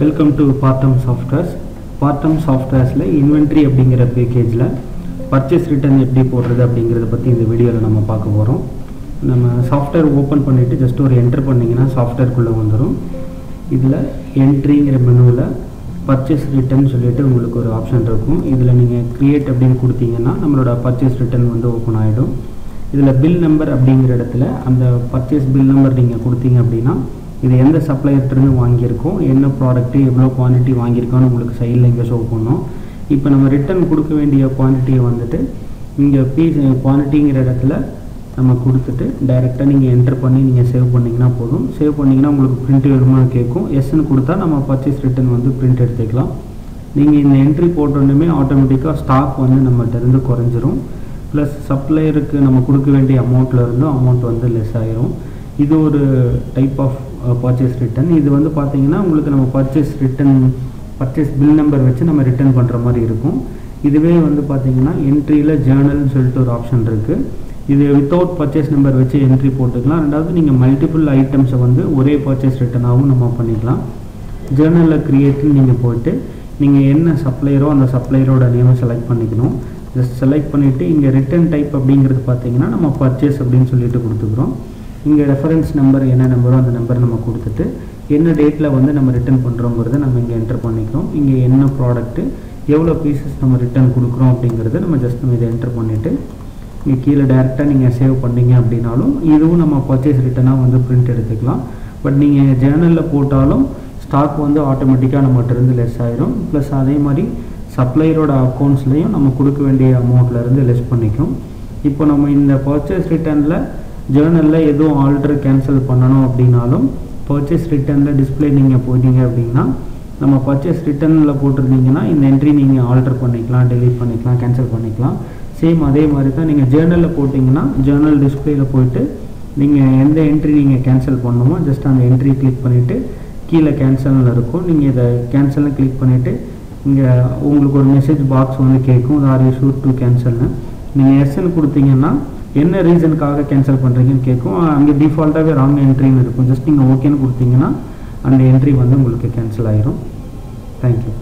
Welcome to பார்ட்டம் softwares பார்ட்டம் சாஃப்ட்வேர்ஸில் இன்வென்ட்ரி அப்படிங்கிற பேக்கேஜில் பர்ச்சேஸ் ரிட்டர்ன் எப்படி போடுறது அப்படிங்கிறத பற்றி இந்த வீடியோவில் நம்ம பார்க்க போகிறோம் நம்ம சாஃப்ட்வேர் ஓப்பன் பண்ணிவிட்டு ஜஸ்ட் ஒரு என்டர் பண்ணிங்கன்னா சாஃப்ட்வேர்க்குள்ளே வந்துடும் இதில் என்ட்ரிங்கிற மெனுவில் பர்ச்சேஸ் ரிட்டர்ன் சொல்லிட்டு உங்களுக்கு ஒரு ஆப்ஷன் இருக்கும். இதில் நீங்கள் க்ரியேட் அப்படின்னு கொடுத்தீங்கன்னா நம்மளோட பர்ச்சேஸ் ரிட்டர்ன் வந்து ஓப்பன் ஆகிடும் இதில் பில் நம்பர் அப்படிங்கிற இடத்துல அந்த பர்ச்சேஸ் பில் நம்பர் நீங்கள் கொடுத்தீங்க அப்படின்னா இது எந்த சப்ளையர்கிட்டருந்து வாங்கியிருக்கோம் என்ன ப்ராடக்ட்டு எவ்வளோ குவான்டிட்டி வாங்கியிருக்கோன்னு உங்களுக்கு சைடில் இங்கே ஷோ பண்ணோம். இப்போ நம்ம ரிட்டர்ன் கொடுக்க வேண்டிய குவான்டிட்டியை வந்துட்டு இங்கே பீஸ் குவான்டிட்டிங்கிற இடத்துல நம்ம கொடுத்துட்டு டைரெக்டாக நீங்கள் என்டர் பண்ணி நீங்கள் சேவ் பண்ணிங்கன்னா போதும். சேவ் பண்ணிங்கன்னா உங்களுக்கு பிரிண்ட் வேணுமா கேட்கும். எஸ்ன்னு கொடுத்தா நம்ம பர்ச்சேஸ் ரிட்டர்ன் வந்து பிரிண்ட் எடுத்துக்கலாம். நீங்கள் இந்த என்ட்ரி போட்டோன்னுமே ஆட்டோமேட்டிக்காக ஸ்டாக் வந்து நம்மகிட்டருந்து குறைஞ்சிரும். ப்ளஸ் சப்ளையருக்கு நம்ம கொடுக்க வேண்டிய அமௌண்ட்டில் இருந்தும் அமௌண்ட் வந்து லெஸ் ஆகிரும் இது ஒரு type of Uh, purchase return இது வந்து பார்த்தீங்கன்னா உங்களுக்கு நம்ம purchase return purchase bill number வச்சு நம்ம ரிட்டர்ன் பண்ணுற மாதிரி இருக்கும். இதுவே வந்து பார்த்தீங்கன்னா என்ட்ரியில் ஜேர்னல்னு சொல்லிட்டு ஒரு ஆப்ஷன் இருக்குது இது வித்தவுட் பர்ச்சேஸ் நம்பர் வச்சு என்ட்ரி போட்டுக்கலாம். ரெண்டாவது நீங்கள் மல்டிபிள் ஐட்டம்ஸை வந்து ஒரே பர்ச்சேஸ் ரிட்டர்னாகவும் நம்ம பண்ணிக்கலாம். ஜேர்னலில் க்ரியேட்னு நீங்கள் போயிட்டு நீங்கள் என்ன சப்ளையரோ அந்த சப்ளையரோட நேமை செலக்ட் பண்ணிக்கணும். ஜஸ்ட் செலக்ட் பண்ணிவிட்டு இங்கே ரிட்டர்ன் டைப் அப்படிங்கிறது பார்த்தீங்கன்னா நம்ம பர்ச்சேஸ் அப்படின்னு சொல்லிட்டு கொடுத்துக்குறோம். இங்கே ரெஃபரன்ஸ் நம்பர் என்ன நம்பரோ அந்த நம்பர் நம்ம கொடுத்துட்டு என்ன டேட்டில் வந்து நம்ம ரிட்டர்ன் பண்ணுறோங்கிறத நம்ம இங்கே என்டர் பண்ணிக்கிறோம். இங்கே என்ன ப்ராடக்ட்டு எவ்வளோ பீசஸ் நம்ம ரிட்டர்ன் கொடுக்குறோம் அப்படிங்கிறத நம்ம ஜஸ்ட் நம்ம இதை என்டர் பண்ணிவிட்டு இங்கே கீழே டேரெக்டாக நீங்கள் சேவ் பண்ணீங்க அப்படின்னாலும் இதுவும் நம்ம பர்ச்சேஸ் ரிட்டனாக வந்து பிரிண்ட் எடுத்துக்கலாம். பட் நீங்கள் ஜேர்னலில் போட்டாலும் ஸ்டாக் வந்து ஆட்டோமேட்டிக்காக நம்மகிட்ட இருந்து லெஸ் ஆயிரும். ப்ளஸ் அதே மாதிரி சப்ளையரோட அக்கௌண்ட்ஸ்லேயும் நம்ம கொடுக்க வேண்டிய அமௌண்ட்லேருந்து லெஸ் பண்ணிக்கும். இப்போ நம்ம இந்த பர்ச்சேஸ் ரிட்டர்னில் ஜேர்னலில் எதுவும் ஆல்ட்ரு கேன்சல் பண்ணணும் அப்படின்னாலும் பர்ச்சேஸ் ரிட்டர்னில் டிஸ்பிளே நீங்கள் போயிட்டீங்க அப்படின்னா நம்ம பர்ச்சேஸ் ரிட்டர்னில் போட்டிருந்தீங்கன்னா இந்த என்ட்ரி நீங்கள் ஆல்டர் பண்ணிக்கலாம் டெலீட் பண்ணிக்கலாம் கேன்சல் பண்ணிக்கலாம். சேம் அதே மாதிரி தான் நீங்கள் ஜேர்னலில் போட்டிங்கன்னா ஜேர்னல் டிஸ்பிளேயில் போயிட்டு நீங்கள் எந்த என்ட்ரி நீங்கள் கேன்சல் பண்ணணுமோ ஜஸ்ட் அந்த என்ட்ரி கிளிக் பண்ணிவிட்டு கீழே கேன்சல்னு இருக்கும். நீங்கள் இதை கேன்சல்னு கிளிக் பண்ணிவிட்டு இங்கே உங்களுக்கு ஒரு மெசேஜ் பாக்ஸ் வந்து கேட்கும். ஆர் யூ ஷூட் டு கேன்சல்னு நீங்கள் எஸ்எல் கொடுத்தீங்கன்னா என்ன ரீசனுக்காக கேன்சல் பண்ணுறீங்கன்னு கேட்கும். அங்கே டிஃபால்ட்டாகவே ராங் என்ட்ரின்னு இருக்கும். ஜஸ்ட் நீங்கள் ஓகேன்னு கொடுத்தீங்கன்னா அந்த என்ட்ரி வந்து உங்களுக்கு கேன்சல் ஆயிரும். தேங்க்யூ